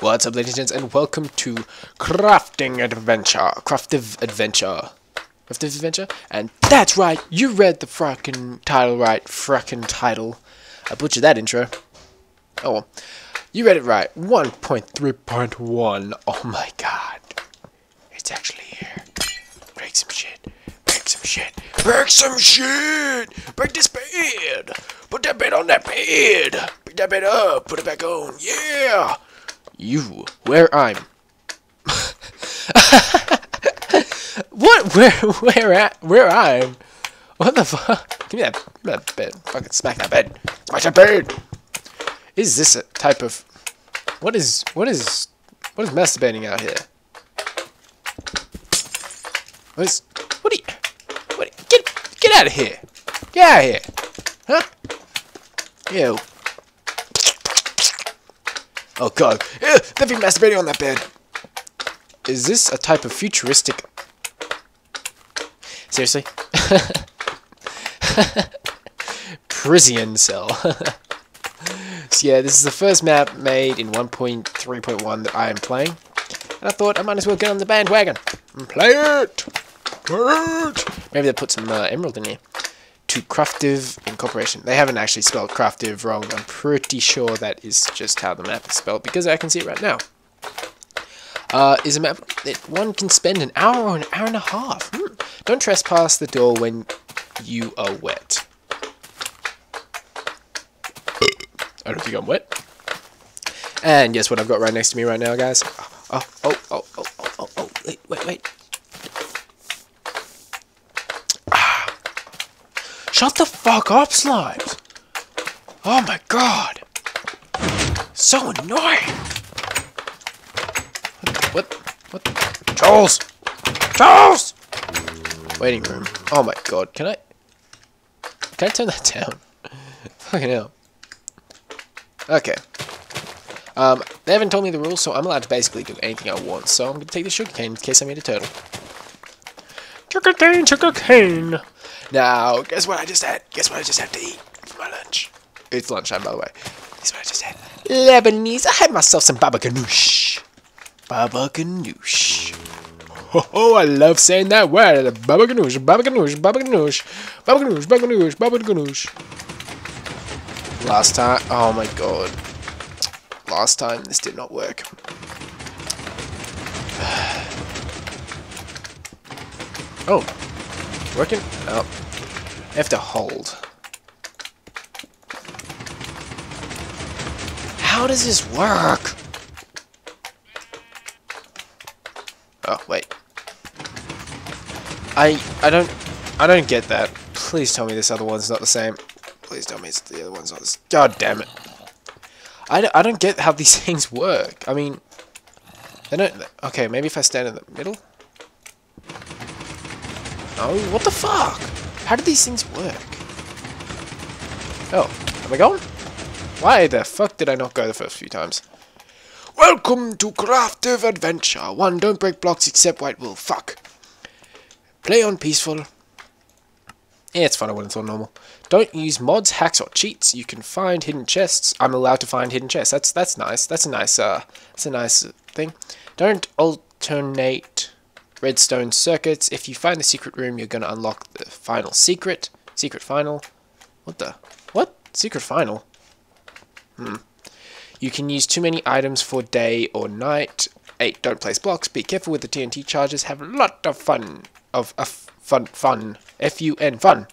What's up, ladies and gents, and welcome to Crafting Adventure. Craftive Adventure. Craftive Adventure? And that's right, you read the fracking title right. Fracking title. I butchered that intro. Oh well. You read it right. 1.3.1. Oh my god. It's actually here. Break some shit. Break some shit. Break some shit! Break this bed! Put that bed on that bed! Pick that bed up! Put it back on! Yeah! You, where I'm. what? Where? Where at? Where I'm? What the fuck? Give me that, give me that bed. Fucking smack that bed. Smack that bed. Is this a type of? What is? What is? What is masturbating out here? What is? What are you? What? Get get out of here! Get out of here! Huh? Ew. Oh god. They've been masturbating on that bed. Is this a type of futuristic... Seriously? Prison cell. so yeah, this is the first map made in 1.3.1 that I am playing. And I thought I might as well get on the bandwagon and play it! Play it! Maybe they put some uh, emerald in here to Craftive Incorporation. They haven't actually spelled Craftive wrong. I'm pretty sure that is just how the map is spelled because I can see it right now. Uh, is a map that one can spend an hour or an hour and a half. Hmm. Don't trespass the door when you are wet. I don't think I'm wet. And guess what I've got right next to me right now, guys? Oh, oh, oh, oh, oh, oh, oh, wait, wait, wait. Shut the fuck up, slimes! Oh my god! So annoying! What? What? Charles! Charles! Waiting room. Oh my god, can I... Can I turn that down? Fucking hell. Okay. Um, they haven't told me the rules, so I'm allowed to basically do anything I want, so I'm gonna take the sugarcane in case I meet a turtle. Sugarcane, sugarcane! Now, guess what I just had? Guess what I just had to eat for my lunch? It's lunchtime, by the way. Guess what I just had? Lebanese. I had myself some baba ganoush. Baba ganoush. Oh, I love saying that word. Baba ganoush, baba ganoush, baba ganoush, baba ganoush, baba ganoush, baba ganoush. Last time, oh my god. Last time, this did not work. oh, Working? Oh. I have to hold. How does this work? Oh, wait. I I don't I don't get that. Please tell me this other one's not the same. Please tell me it's the other one's not this. God damn it. I don't, I don't get how these things work. I mean, they don't. Okay, maybe if I stand in the middle. Oh, what the fuck? How do these things work? Oh, am I going? Why the fuck did I not go the first few times? Welcome to Craftive Adventure. One, don't break blocks except White Wool. Fuck. Play on peaceful. Yeah, it's funner when it's on normal. Don't use mods, hacks, or cheats. You can find hidden chests. I'm allowed to find hidden chests. That's that's nice. That's a nice uh, that's a nice thing. Don't alternate redstone circuits. If you find the secret room, you're going to unlock the final secret. Secret final. What the? What? Secret final? Hmm. You can use too many items for day or night. 8. Don't place blocks. Be careful with the TNT charges. Have a lot of fun. Of uh, fun. Fun. F-U-N. Fun.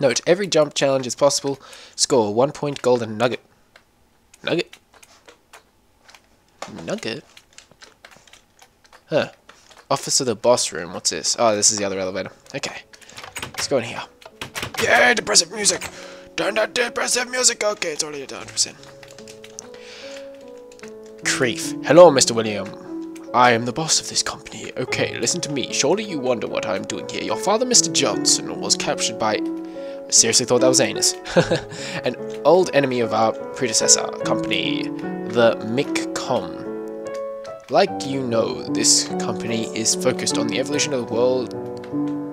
Note, every jump challenge is possible. Score 1 point golden nugget. Nugget? Nugget? Huh. Office of the boss room. What's this? Oh, this is the other elevator. Okay. Let's go in here. Yeah, depressive music. Turn that depressive music. Okay, it's already done. percent. Creef. Hello, Mr. William. I am the boss of this company. Okay, listen to me. Surely you wonder what I am doing here. Your father, Mr. Johnson, was captured by... I seriously thought that was Anus. An old enemy of our predecessor company, the MICCOM. Like you know, this company is focused on the evolution of the world.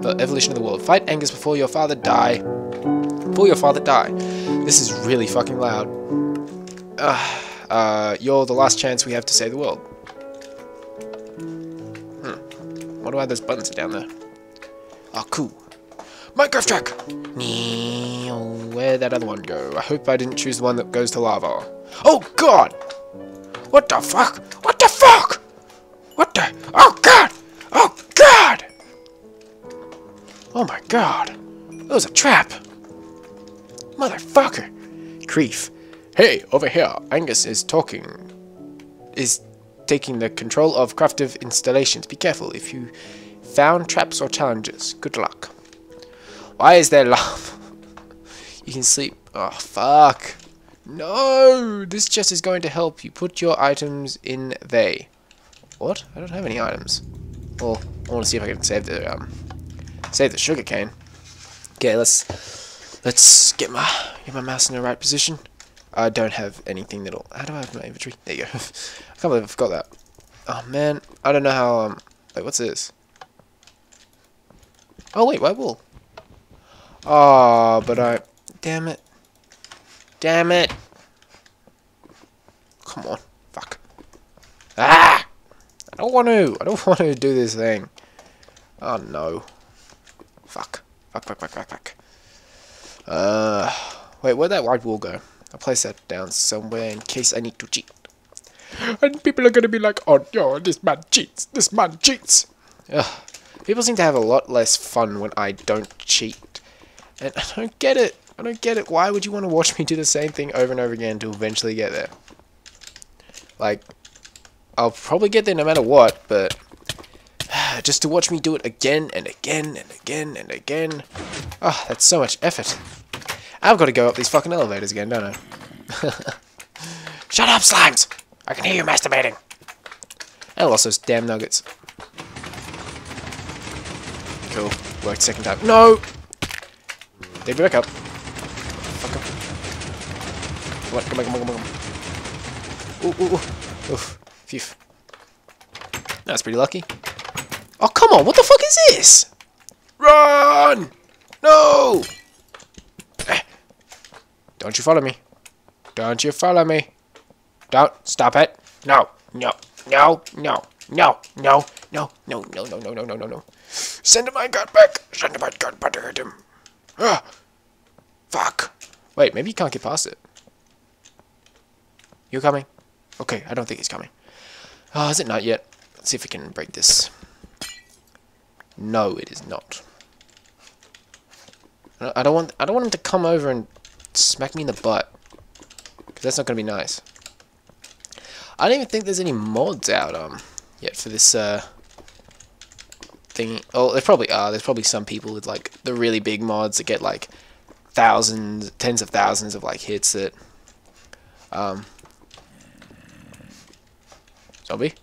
The evolution of the world. Fight Angus before your father die. Before your father die. This is really fucking loud. Uh, Uh, you're the last chance we have to save the world. Hmm. Wonder why those buttons are down there. Oh, cool. minecart track! Where'd that other one go? I hope I didn't choose the one that goes to lava. Oh, God! What the fuck? What the fuck? What the? Oh, God! Oh, God! Oh, my God. That was a trap. Motherfucker. Creef. Hey, over here. Angus is talking. Is taking the control of craftive installations. Be careful if you found traps or challenges. Good luck. Why is there love? you can sleep. Oh, fuck. No! This chest is going to help you. Put your items in they. What? I don't have any items. Well, I want to see if I can save the, um, save the sugar cane. Okay, let's, let's get my, get my mouse in the right position. I don't have anything that'll, how do I have my inventory? There you go. I can't believe I forgot that. Oh, man. I don't know how, um, wait, what's this? Oh, wait, white wool. Oh, but I... Damn it. Damn it. Come on. Fuck. Ah! I don't want to. I don't want to do this thing. Oh, no. Fuck. Fuck, fuck, fuck, fuck, fuck. Uh, wait, where'd that white wall go? I'll place that down somewhere in case I need to cheat. And people are gonna be like, oh, yo, this man cheats. This man cheats. Ugh. People seem to have a lot less fun when I don't cheat. And I don't get it. I don't get it. Why would you want to watch me do the same thing over and over again to eventually get there? Like, I'll probably get there no matter what, but just to watch me do it again and again and again and again. Oh, that's so much effort. I've got to go up these fucking elevators again, don't I? Shut up, slimes! I can hear you masturbating. And lost those damn nuggets. Cool. Worked second time. No! Take me back up. Fuck up. Come on, come on, come on, come on. Ooh, ooh, ooh. Oof. Phew. That's pretty lucky. Oh, come on. What the fuck is this? Run! No! Eh. Don't you follow me. Don't you follow me. Don't. Stop it. No. No. No. No. No. No. No. No. No. No. No. No. No. No. Send my gun back. Send my gun back to him. Ah! Fuck. Wait, maybe you can't get past it. You coming? Okay, I don't think he's coming. Oh, is it not yet? Let's see if we can break this. No, it is not. I don't want I don't want him to come over and smack me in the butt. Cause that's not gonna be nice. I don't even think there's any mods out um yet for this uh thing. Oh, there probably are. There's probably some people with like the really big mods that get like thousands, tens of thousands of like hits that um zombie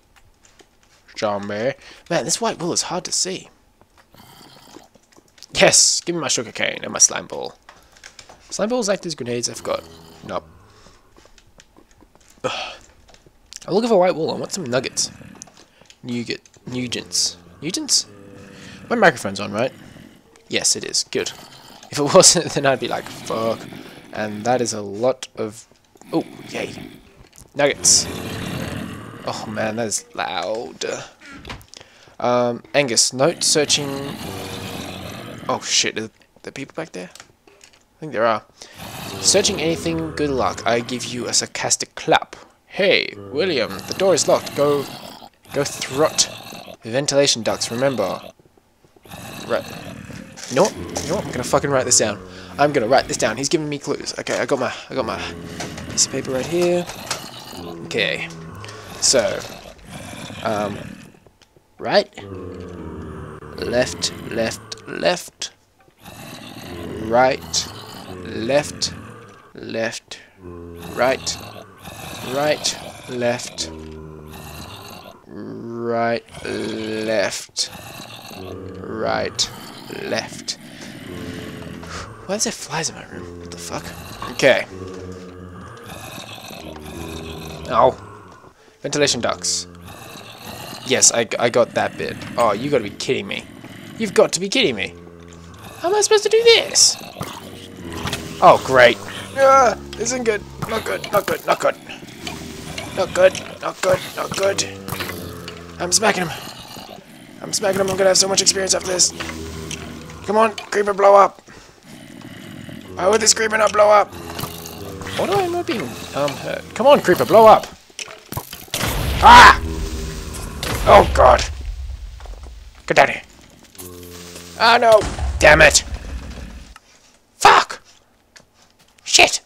zombie man this white wool is hard to see. Yes give me my sugar cane and my slime ball. Slime balls act as grenades I forgot nope Ugh. I'm looking for white wool I want some nuggets. Nougat Nugents. Nugents? My microphone's on right? Yes it is. Good. If it wasn't, then I'd be like, fuck. And that is a lot of... Oh, yay. Nuggets. Oh, man, that is loud. Um, Angus, note searching... Oh, shit. Are there people back there? I think there are. Searching anything, good luck. I give you a sarcastic clap. Hey, William, the door is locked. Go... Go throt. Ventilation ducts, remember. Right. You know what? You know what? I'm gonna fucking write this down. I'm gonna write this down. He's giving me clues. Okay, I got my I got my piece of paper right here. Okay. So um right left left left right left left right right left right left right left. Why is there flies in my room? What the fuck? Okay. Oh. Ventilation ducts. Yes, I, I got that bit. Oh, you gotta be kidding me. You've got to be kidding me. How am I supposed to do this? Oh, great. Ah, this isn't good. Not good, not good, not good. Not good. Not good. Not good. I'm smacking him. I'm smacking him. I'm gonna have so much experience after this. Come on, creeper, blow up. Why would this creeper not blow up? What am I being um hurt? Come on, creeper, blow up. Ah! Oh god. Get down here. Ah oh, no! Damn it! Fuck! Shit!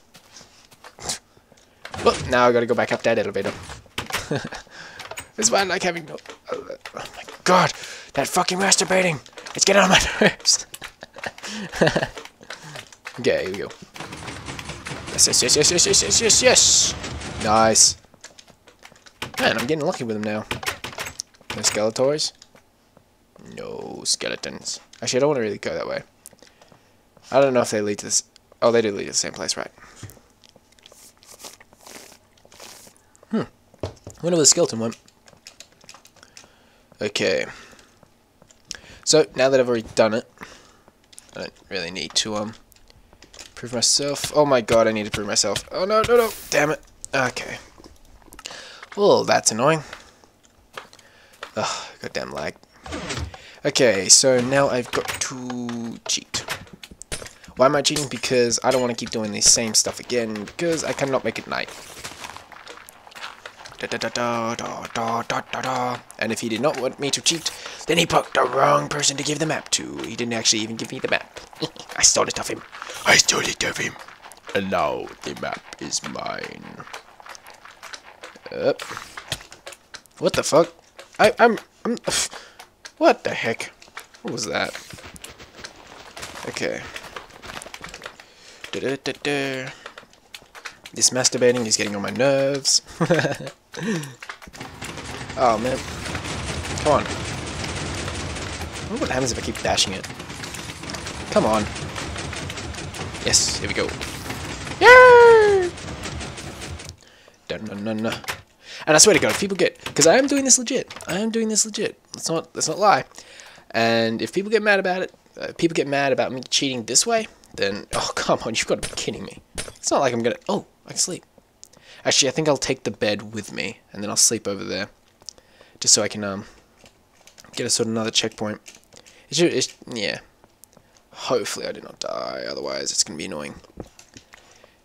Well, now I gotta go back up that elevator. this is why I like having no... Oh my god! That fucking masturbating! It's getting on my nerves! okay, here we go. Yes, Yes, yes, yes, yes, yes, yes, yes, yes! Nice. Man, I'm getting lucky with them now. No Skeletors? No skeletons. Actually, I don't want to really go that way. I don't know if they lead to this. Oh, they do lead to the same place, right? Hmm. Wonder where the skeleton went. Okay. So, now that I've already done it, I don't really need to, um, prove myself. Oh my god, I need to prove myself. Oh no, no, no, damn it. Okay. Well, that's annoying. Ugh, goddamn lag. Okay, so now I've got to cheat. Why am I cheating? Because I don't want to keep doing the same stuff again, because I cannot make it night. Da, da, da, and if he did not want me to cheat, then he picked the wrong person to give the map to. He didn't actually even give me the map. I stole it off him. I stole it off him. And now the map is mine. Up. What the fuck? I, I'm, I'm, what the heck? What was that? Okay. Da -da -da. This masturbating is getting on my nerves. oh man. Come on. I wonder what happens if I keep dashing it. Come on. Yes, here we go. Yay! Dun dun dun dun. And I swear to God, if people get, because I am doing this legit. I am doing this legit. Let's not let's not lie. And if people get mad about it, uh, people get mad about me cheating this way, then oh come on, you've got to be kidding me. It's not like I'm gonna. Oh, I can sleep. Actually, I think I'll take the bed with me, and then I'll sleep over there, just so I can um get a sort of another checkpoint. Yeah. Hopefully, I do not die. Otherwise, it's gonna be annoying.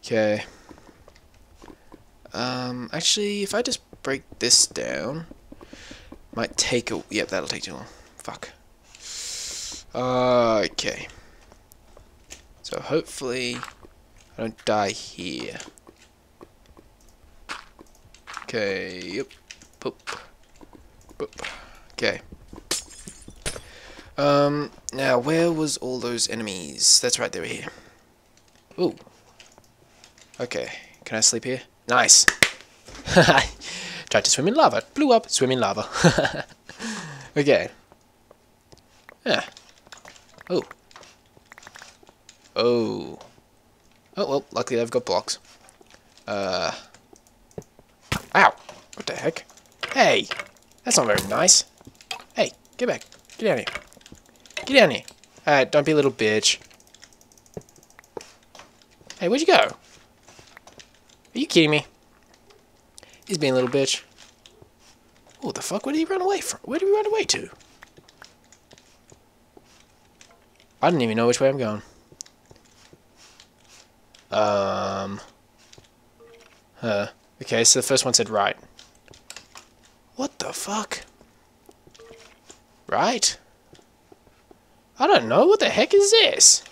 Okay. Um, actually, if I just break this down, might take a. Yep, that'll take too long. Fuck. Okay. So hopefully, I don't die here. Okay. Yep. Boop. Boop. Okay. Um. Now, where was all those enemies? That's right, they were here. Ooh. Okay. Can I sleep here? Nice. Tried to swim in lava. Blew up. Swim in lava. okay. Yeah. Oh. Oh. Oh, well, luckily I've got blocks. Uh. Ow! What the heck? Hey! That's not very nice. Hey, get back. Get down here. Get down here. Alright, don't be a little bitch. Hey, where'd you go? Are you kidding me? He's being a little bitch. What the fuck? Where did he run away from? Where did he run away to? I don't even know which way I'm going. Um. Okay, so the first one said right. What the fuck? Right? I don't know. What the heck is this?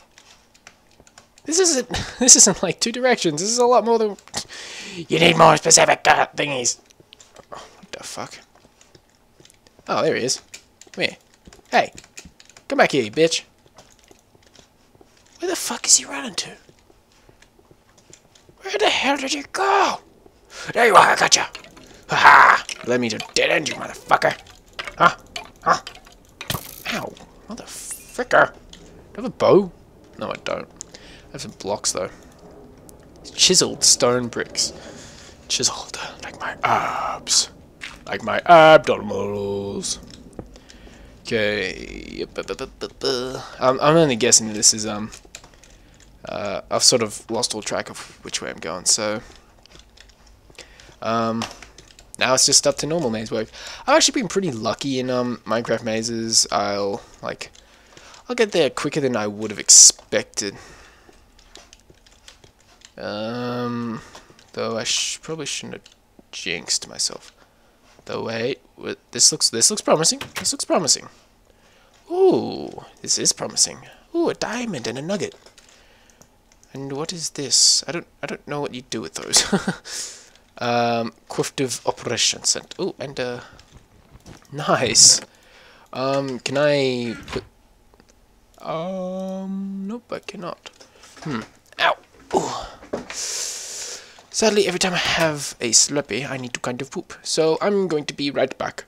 This isn't. This isn't like two directions. This is a lot more than. You need more specific uh, thingies. Oh, what the fuck? Oh, there he is. Come here. Hey, come back here, you bitch. Where the fuck is he running to? Where the hell did you go? There you are, I got you. Ha ha! Let me to dead end you, motherfucker. Huh? Huh? Ow. Motherfucker! Do I have a bow? No, I don't. I have some blocks, though. Chiseled stone bricks. Chiseled like my abs. Like my abdominals. Okay. I'm, I'm only guessing that this is, um... Uh, I've sort of lost all track of which way I'm going, so... Um... now it's just up to normal maze work. I've actually been pretty lucky in um Minecraft mazes. I'll like I'll get there quicker than I would have expected. Um, though I sh probably shouldn't have jinxed myself. Though wait, this looks this looks promising. This looks promising. Ooh, this is promising. Ooh, a diamond and a nugget. And what is this? I don't I don't know what you do with those. um, Craftive Operations and oh, and uh, nice. Um, can I put? Um, nope, I cannot. Hmm. Ow. Ooh. Sadly, every time I have a Slurpee, I need to kind of poop. So I'm going to be right back.